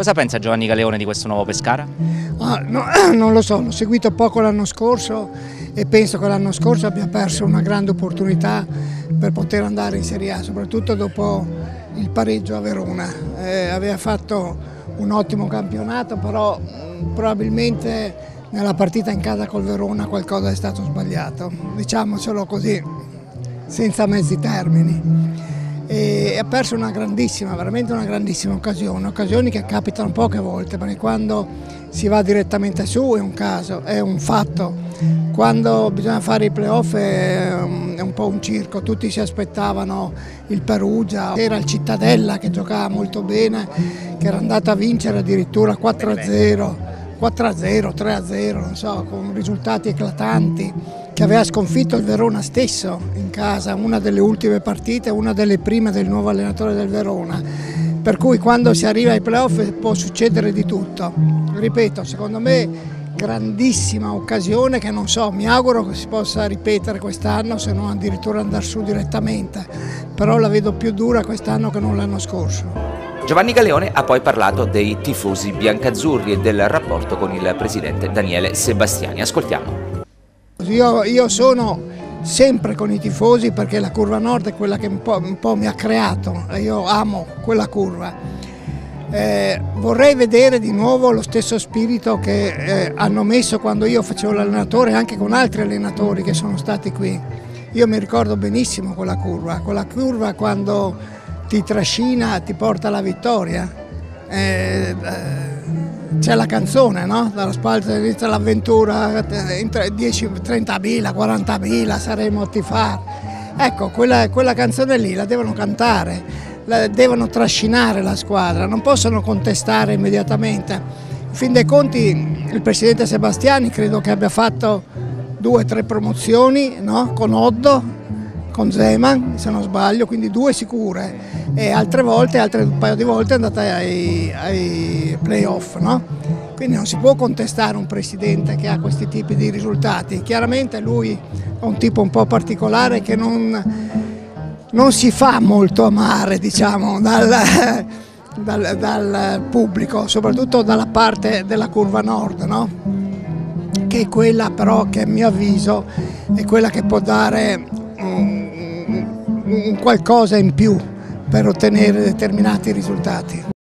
Cosa pensa Giovanni Galeone di questo nuovo Pescara? Ah, no, non lo so, l'ho seguito poco l'anno scorso e penso che l'anno scorso abbia perso una grande opportunità per poter andare in Serie A, soprattutto dopo il pareggio a Verona. Eh, aveva fatto un ottimo campionato, però mh, probabilmente nella partita in casa col Verona qualcosa è stato sbagliato, diciamocelo così, senza mezzi termini ha perso una grandissima, veramente una grandissima occasione, occasioni che capitano poche volte perché quando si va direttamente su è un caso, è un fatto, quando bisogna fare i playoff è un po' un circo, tutti si aspettavano il Perugia, era il Cittadella che giocava molto bene, che era andato a vincere addirittura 4-0, 4-0, 3-0, non so, con risultati eclatanti che aveva sconfitto il Verona stesso in casa, una delle ultime partite, una delle prime del nuovo allenatore del Verona. Per cui quando si arriva ai playoff può succedere di tutto. Ripeto, secondo me grandissima occasione che non so, mi auguro che si possa ripetere quest'anno se non addirittura andare su direttamente, però la vedo più dura quest'anno che non l'anno scorso. Giovanni Galeone ha poi parlato dei tifosi biancazzurri e del rapporto con il presidente Daniele Sebastiani. Ascoltiamo. Io, io, sono sempre con i tifosi perché la curva nord è quella che un po', un po mi ha creato, io amo quella curva. Eh, vorrei vedere di nuovo lo stesso spirito che eh, hanno messo quando io facevo l'allenatore anche con altri allenatori che sono stati qui. Io mi ricordo benissimo quella curva, quella curva quando ti trascina, ti porta alla vittoria. Eh, eh c'è la canzone, no? Dalla spalza inizia l'avventura, 30.000, 40.000 saremo a tifare. Ecco, quella, quella, canzone lì la devono cantare, la, devono trascinare la squadra, non possono contestare immediatamente. In fin dei conti il presidente Sebastiani credo che abbia fatto due o tre promozioni no? con Oddo, con Zeman se non sbaglio, quindi due sicure e altre volte, altre un paio di volte è andata ai, ai playoff. No? Quindi non si può contestare un presidente che ha questi tipi di risultati. Chiaramente lui è un tipo un po' particolare che non, non si fa molto amare diciamo, dal, dal, dal, pubblico, soprattutto dalla parte della curva nord, no? che è quella però che a mio avviso è quella che può dare un, un qualcosa in più per ottenere determinati risultati.